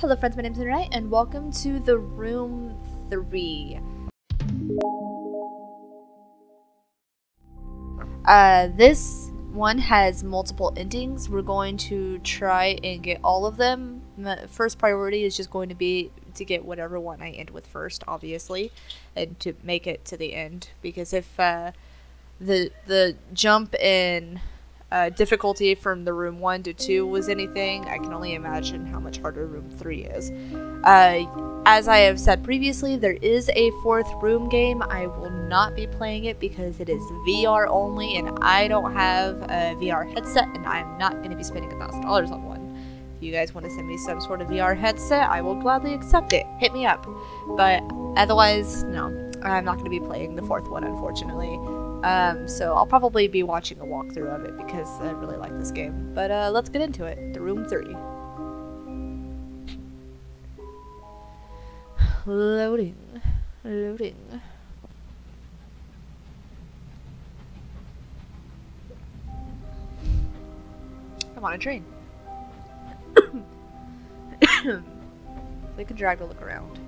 Hello friends, my name is Mirai, and welcome to the room 3. Uh, this one has multiple endings. We're going to try and get all of them. My first priority is just going to be to get whatever one I end with first, obviously, and to make it to the end. Because if uh, the the jump in uh, difficulty from the room one to two was anything, I can only imagine how much harder room three is. Uh, as I have said previously, there is a fourth room game. I will not be playing it because it is VR only, and I don't have a VR headset, and I'm not going to be spending a thousand dollars on one. If you guys want to send me some sort of VR headset, I will gladly accept it. Hit me up. But otherwise, no, I'm not going to be playing the fourth one, unfortunately. Um, so I'll probably be watching a walkthrough of it because I really like this game. But uh, let's get into it. The Room 3. Loading. Loading. I'm on a train. Click and drag to look around.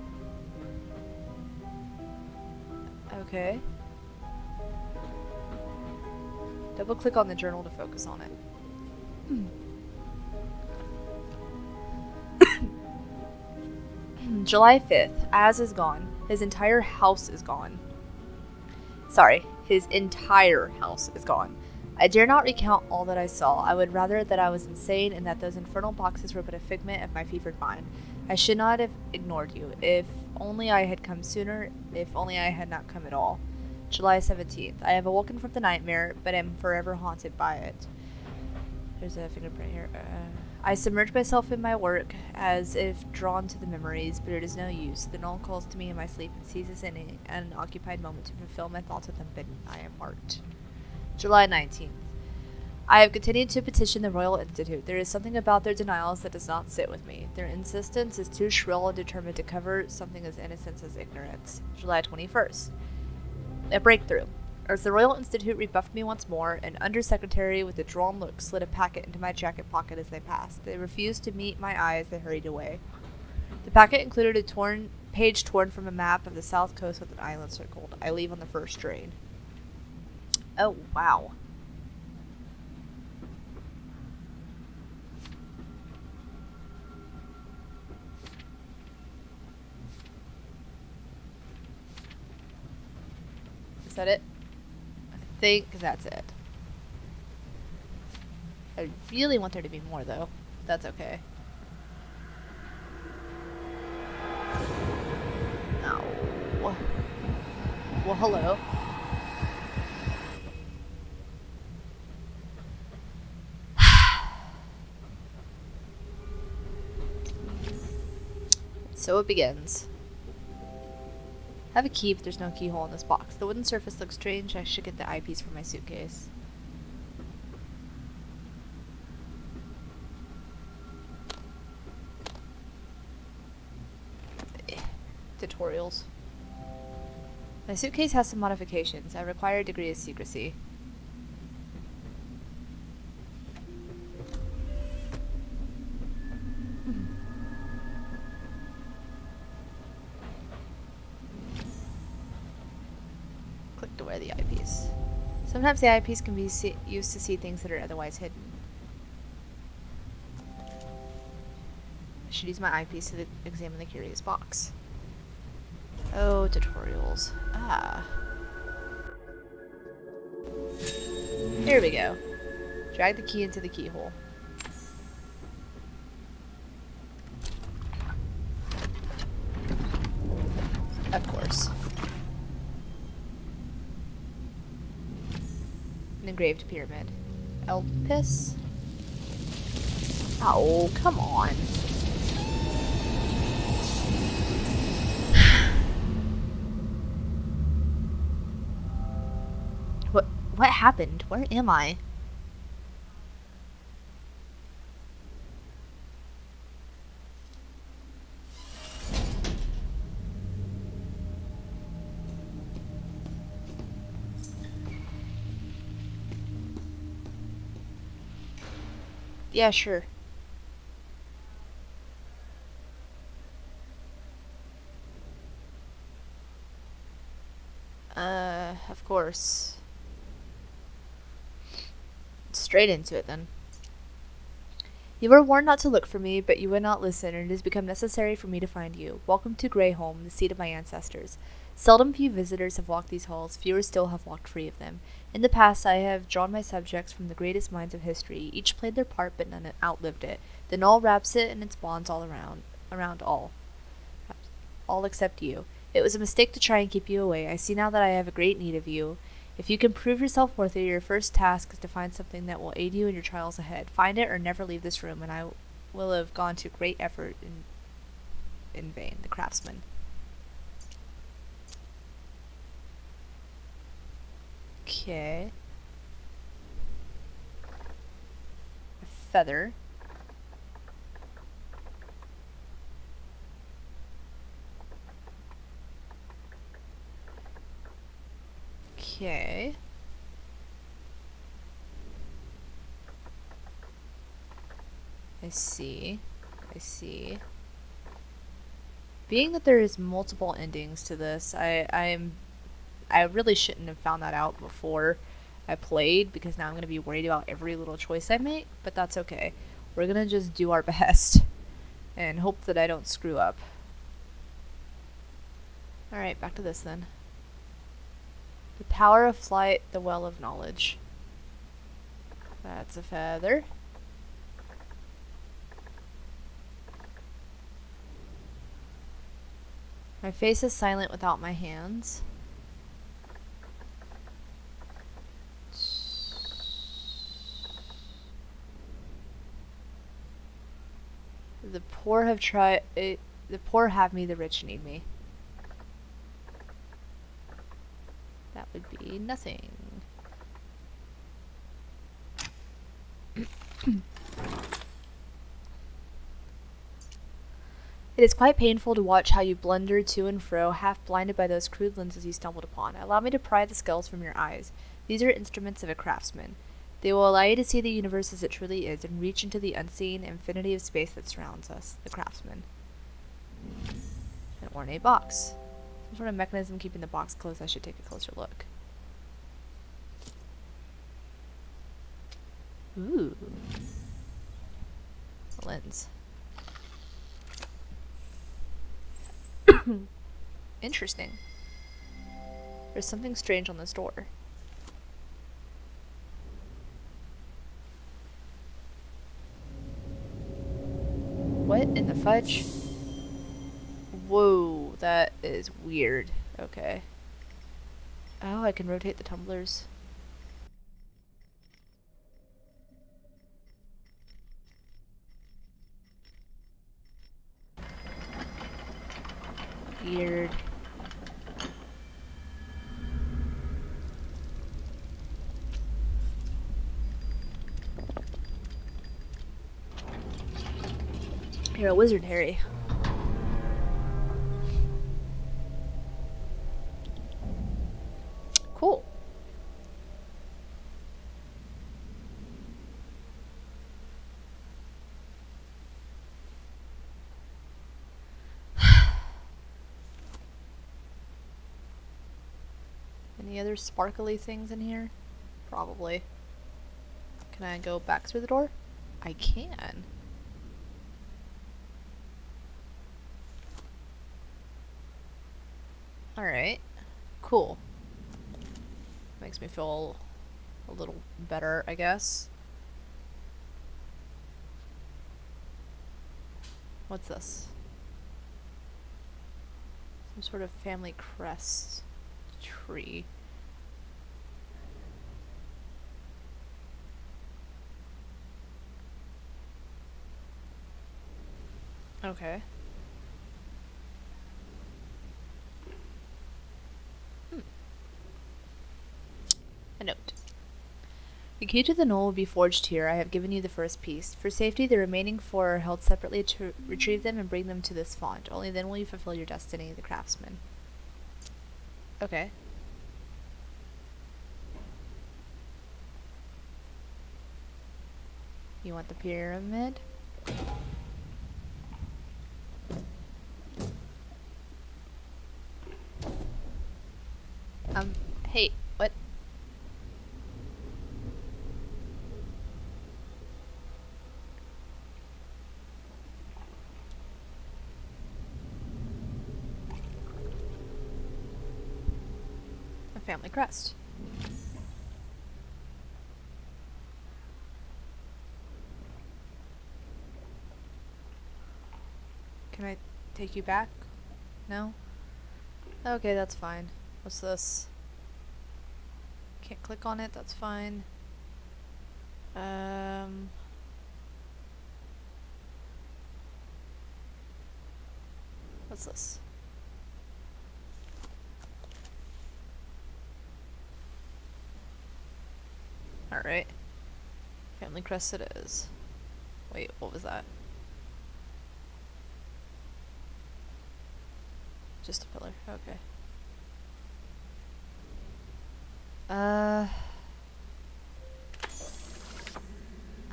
Okay. Double click on the journal to focus on it. Hmm. July 5th. Az is gone. His entire house is gone. Sorry, his entire house is gone. I dare not recount all that I saw. I would rather that I was insane and that those infernal boxes were but a figment of my fevered mind. I should not have ignored you. If only I had come sooner, if only I had not come at all. July 17th. I have awoken from the nightmare, but am forever haunted by it. There's a fingerprint here. Uh, I submerge myself in my work as if drawn to the memories, but it is no use. The null calls to me in my sleep and seizes an occupied moment to fulfill my thoughts with unbidden. I am marked. July 19th. I have continued to petition the Royal Institute. There is something about their denials that does not sit with me. Their insistence is too shrill and determined to cover something as innocent as ignorance. July 21st. A breakthrough. As the Royal Institute rebuffed me once more, an undersecretary with a drawn look slid a packet into my jacket pocket as they passed. They refused to meet my eye as they hurried away. The packet included a torn page torn from a map of the south coast with an island circled. I leave on the first train. Oh, wow. Is that it? I think that's it. I really want there to be more, though. That's okay. No. Well, hello. so it begins. Have a key, but there's no keyhole in this box. The wooden surface looks strange. I should get the eyepiece for my suitcase. Tutorials. My suitcase has some modifications. I require a degree of secrecy. Sometimes the eyepiece can be used to see things that are otherwise hidden. I should use my eyepiece to examine the curious box. Oh, tutorials. Ah. Here we go. Drag the key into the keyhole. Of course. An engraved pyramid. Elpis? Oh, come on. What what happened? Where am I? Yeah, sure. Uh, of course. Straight into it then. You were warned not to look for me, but you would not listen, and it has become necessary for me to find you. Welcome to Greyholm, the seat of my ancestors. Seldom few visitors have walked these halls, fewer still have walked free of them. In the past, I have drawn my subjects from the greatest minds of history. Each played their part, but none outlived it. The Null wraps it in its bonds all around, around all. All except you. It was a mistake to try and keep you away. I see now that I have a great need of you. If you can prove yourself worthy, your first task is to find something that will aid you in your trials ahead. Find it or never leave this room, and I will have gone to great effort in, in vain. The craftsman. Okay. A feather. Okay. I see. I see. Being that there is multiple endings to this, I I'm I really shouldn't have found that out before I played because now I'm going to be worried about every little choice I make, but that's okay. We're going to just do our best and hope that I don't screw up. Alright, back to this then. The power of flight, the well of knowledge. That's a feather. My face is silent without my hands. The poor have tried. The poor have me, the rich need me. That would be nothing. It is quite painful to watch how you blunder to and fro, half blinded by those crude lenses you stumbled upon. Allow me to pry the scales from your eyes. These are instruments of a craftsman. They will allow you to see the universe as it truly is and reach into the unseen infinity of space that surrounds us, the craftsman. An ornate box. Some sort of mechanism keeping the box closed. I should take a closer look. Ooh. Lens. Interesting. There's something strange on this door. What in the fudge? Whoa, that is weird. Okay. Oh, I can rotate the tumblers. Weird. You're a wizard, Harry. Cool. Any other sparkly things in here? Probably. Can I go back through the door? I can. Alright. Cool. Makes me feel a little better, I guess. What's this? Some sort of family crest tree. Okay. A note. The key to the Null will be forged here. I have given you the first piece. For safety, the remaining four are held separately to retrieve them and bring them to this font. Only then will you fulfill your destiny, the craftsman. Okay. You want the pyramid? Um, hey, family crest. Can I take you back? No? Okay, that's fine. What's this? Can't click on it, that's fine. Um... What's this? Alright. Family crest it is. Wait, what was that? Just a pillar, okay. Uh...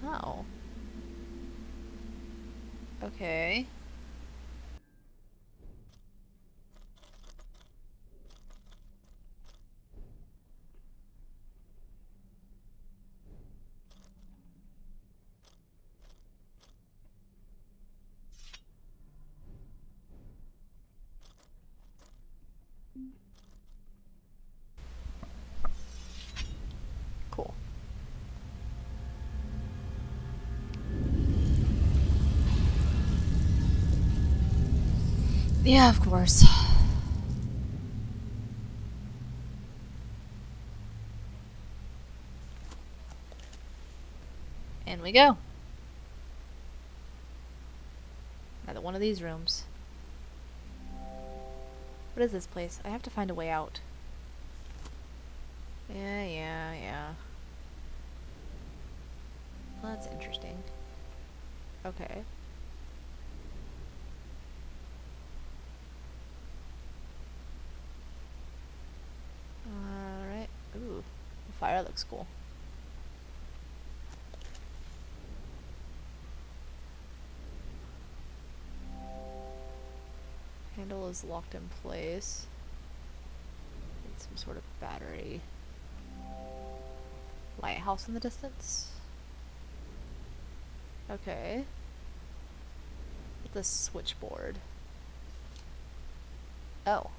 Oh. Okay. Cool. Yeah, of course. And we go. Another one of these rooms. What is this place? I have to find a way out. Yeah, yeah, yeah. Well, that's interesting. Okay. Alright. Ooh. The fire looks cool. Handle is locked in place. Need some sort of battery. Lighthouse in the distance? Okay. The switchboard. Oh.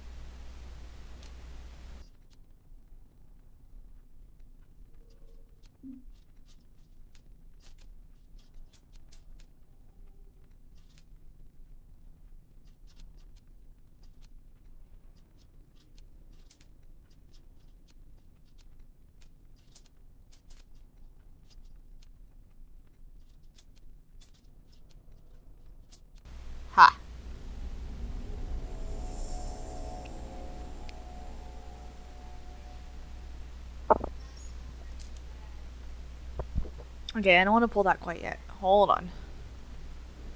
Okay, I don't want to pull that quite yet. Hold on.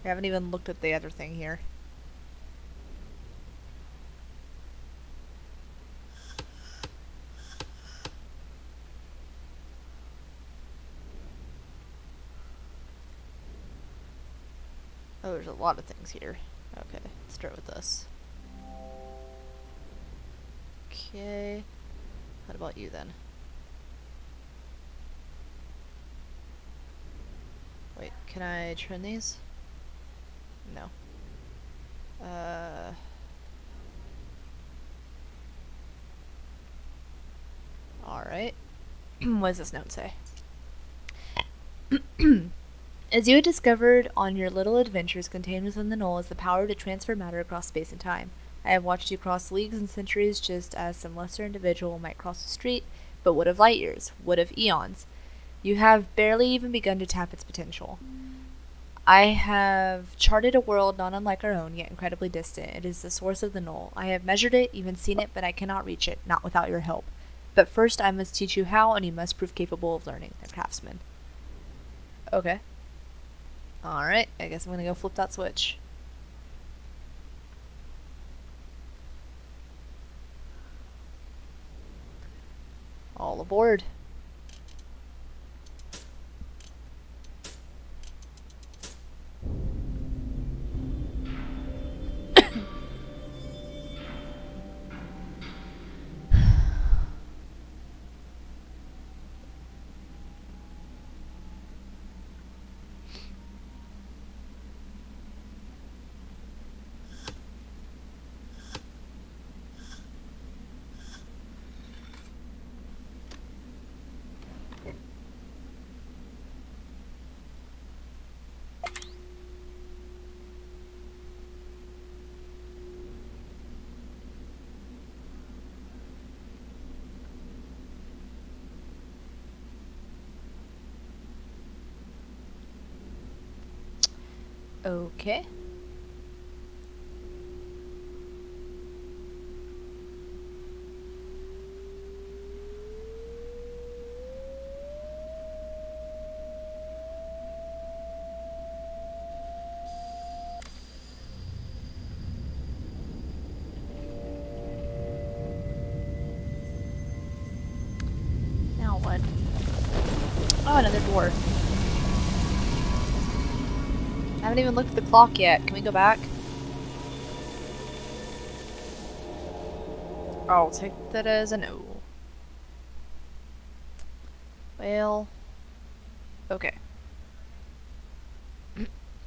I haven't even looked at the other thing here. Oh, there's a lot of things here. Okay, let's start with this. Okay. What about you then? Wait, can I turn these? No. Uh. Alright. what does this note say? As you had discovered on your little adventures contained within the Null is the power to transfer matter across space and time. I have watched you cross leagues and centuries just as some lesser individual might cross the street, but would of light years, would of eons. You have barely even begun to tap its potential. I have charted a world not unlike our own, yet incredibly distant. It is the source of the Null. I have measured it, even seen it, but I cannot reach it, not without your help. But first I must teach you how, and you must prove capable of learning, the craftsman. Okay. Alright, I guess I'm gonna go flip that switch. All aboard. Okay. Now what? Oh, another door. Haven't even looked at the clock yet. Can we go back? I'll take that as a no. Well, okay.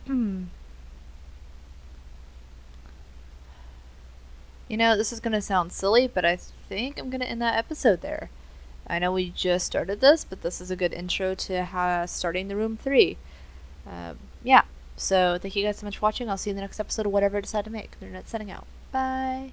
you know, this is going to sound silly, but I think I'm going to end that episode there. I know we just started this, but this is a good intro to starting the room three. Um, yeah. So thank you guys so much for watching. I'll see you in the next episode of whatever I decide to make. Internet setting out. Bye.